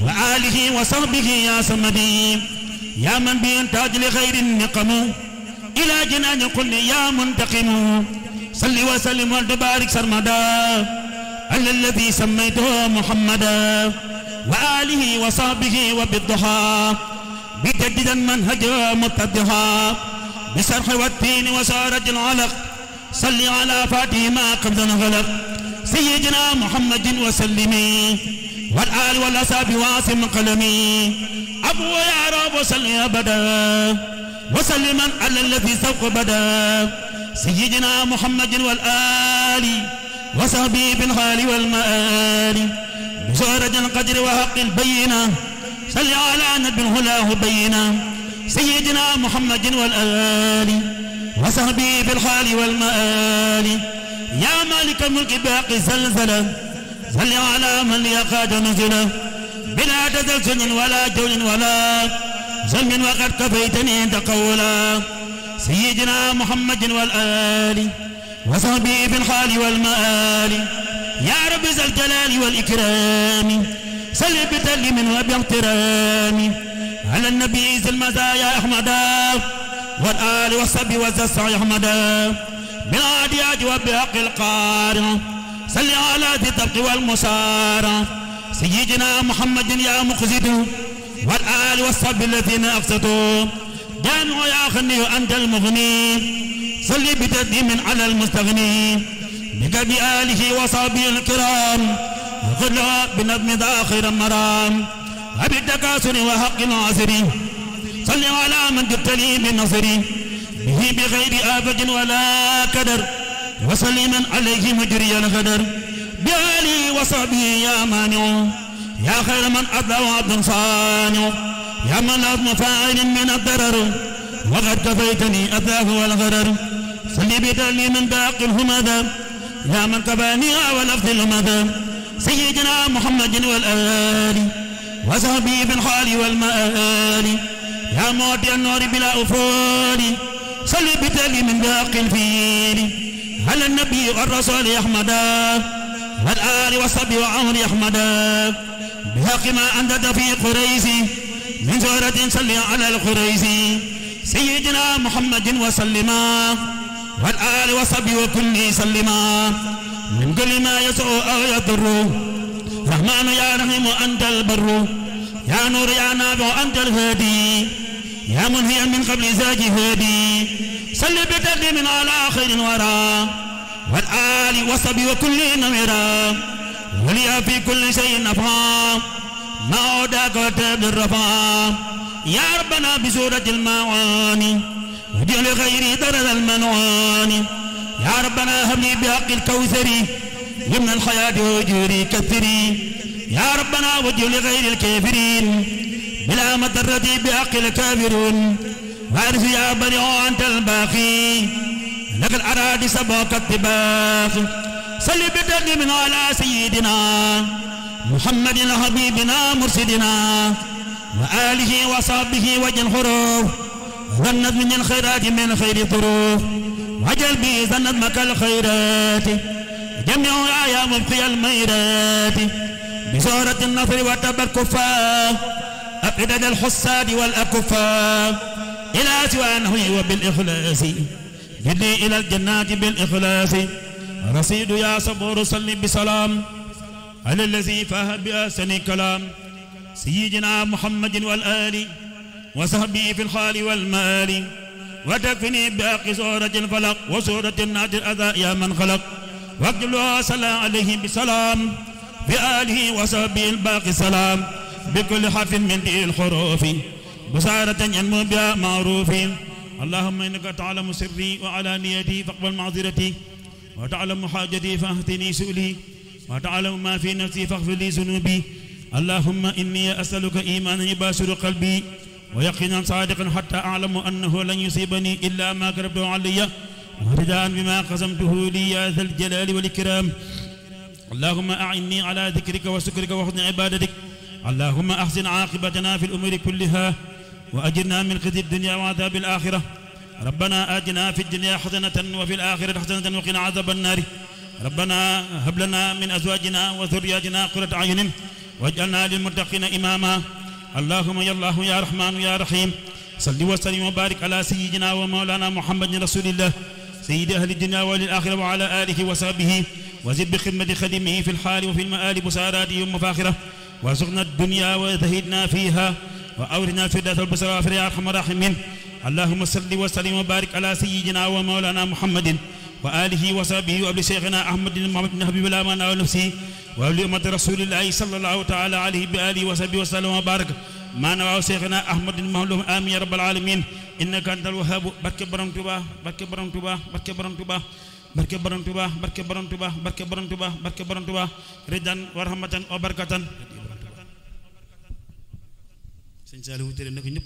وآله وصحبه يا سمدي يا من بإنتاج لخير النقم إلى جنان قل يا منتقم. صل وسلم وتبارك سرمدا على الذي سميته محمدا وآله وصحبه وبالضحى. بجددا منهج متضحى بسرح والتين وسارة العلق. صل على فاطمة قبل الغلق سيدنا محمد وسلمي والآل والأصحاب واسم قلمي أبو يا رب وسلم أبدا وسلما على الذي سوق بدا سيدنا محمد والآل وصحبه بالحال والمآل. بزورة القدر وحق البينة. صل على نبي الهلاه بينا سيدنا محمد والآل وصحبه بالحال والمآل. يا مالك الملك باقي زلزلة صل على من يقاد نزله بلا تزلزل ولا جول ولا زلم وقد كفيتني تقولا سيدنا محمد والآل وصحبه بالحال والمآل. يا رب ذا الجلال والإكرام. صل بتلم وباحترام. على النبي ذي المزايا أحمدا والآل والصحب والزسع أحمدا بالعاديات وبحق القارع صل على ذي الطبق والمسارع. سيدنا محمد يا مقصد والآل والصحب الذين أقسطوا جامع يا خني أنت المغني. صل بتديم على المستغني. بك بآله وصحبه الكرام. وخذ بنظم ذاخر مرام. وبالتكاثر وحق العصر صل على من جبت لي بالنصر به بغير آفة ولا كدر وسلما عليه مجري الغدر. بآله وصحبه يا مانع. يا خير من أضلع عبد صانع. يا من لازم فاعل من الضرر. وقد كفيتني أذاه والغرر. صل بدلي من باقي الهمذا. يا من كفاني ولفظ الهمذا سيدنا محمد والآل وصحبه بالحال والمآل. يا موت النور بلا أفول صل بتألي من باق الفيل على النبي والرسول أحمدا والآل والصحب وعمر أحمدا بحق ما أنت في قريش من سورة صل على القريش. سيدنا محمد وسلما والآل والصحب وكل سلما من كل ما يسوء أو يضر. رحمن يا رحيم أنت البر. يا نور يا نافع أنت الهادي. يا منهيا من قبل زاج هادي. صل بتقديم على خير ورا والآل والصحب وكل نمرا وليا في كل شيء نفعا ما عودك وتاب الرفا يا ربنا بسورة المعاني. وجعل غيري درد المنواني. يا ربنا هب لي بحق الكوثر يمن الحياة وجوري كثري يا ربنا وجه لغير الكافرين بلا مضرة بحق الكافرون وارث يا بني أنت الباقي. لك الأراضي سبق الطباق. صل بتقديم على سيدنا محمد حبيبنا مرشدنا وآله وصحبه وجه الحروف. ظنت من الخيرات من خير طروف وجل بي ظنت مك الخيرات. جميع يا مبقي الميرات. بسورة النصر وتب الكفار. أفئدة الحساد والأكفار. إلى سوى نهوي وبالإخلاص. جدي إلى الجنات بالإخلاص. رصيد يا صبور صلي بسلام. على الذي فاه بأحسن كلام. سيدنا محمد والآل. وصحبه في الخال والمال. وتكفني بحق سورة الفلق وسورة الناس الأذى يا من خلق له صلى عليه بسلام بآله وصحبه الباقي سلام بكل حرف من دي الحروف بسارة ينمو بها معروف اللهم إنك تعلم سري وعلانيتي فاقبل معذرتي وتعلم حاجتي فاهتني سؤلي وتعلم ما في نفسي فاغفر لي ذنوبي اللهم إني أسألك إيمانا يباشر قلبي ويقينا صادقا حتى أعلم أنه لن يصيبني إلا ما كربته علي. ورجاء بما قسمته لي يا ذا الجلال والإكرام. اللهم أعني على ذكرك وشكرك وحسن عبادتك. اللهم أحسن عاقبتنا في الأمور كلها. وأجرنا من خزي الدنيا وعذاب الآخرة. ربنا آتنا في الدنيا حسنة وفي الآخرة حسنة وقنا عذاب النار. ربنا هب لنا من أزواجنا وذرياتنا قرة أعين. واجعلنا للمتقين إماما. اللهم يا الله يا رحمن يا رحيم. صل وسلم وبارك على سيدنا ومولانا محمد رسول الله سيد أهل الدنيا والآخرة وعلى آله وصحبه. وزد بخدمة خدمه في الحال وفي المآل بساراته ومفاخرة وارزقنا الدنيا وزهدنا فيها وأورنا في ذات البصر يا أرحم الراحمين اللهم صل وسلم وبارك على سيدنا ومولانا محمد. وآله وصحبه وأبل شيخنا أحمد بن محمد بن حبيب الله منا ونفسي وأبل أمة رسول الله صلى الله تعالى عليه بآله وصحبه وسلم وبارك. ما نواه شيخنا أحمد بن محمد آمين يا رب العالمين. إنك أنت الوهاب. برك برم توبا برك برم توبا برك برم توبا برك برم توبا برك برم توبا برك برم توبا برك برم توبا رضا ورحمة وبركة. سنجاله ترى نكو نيب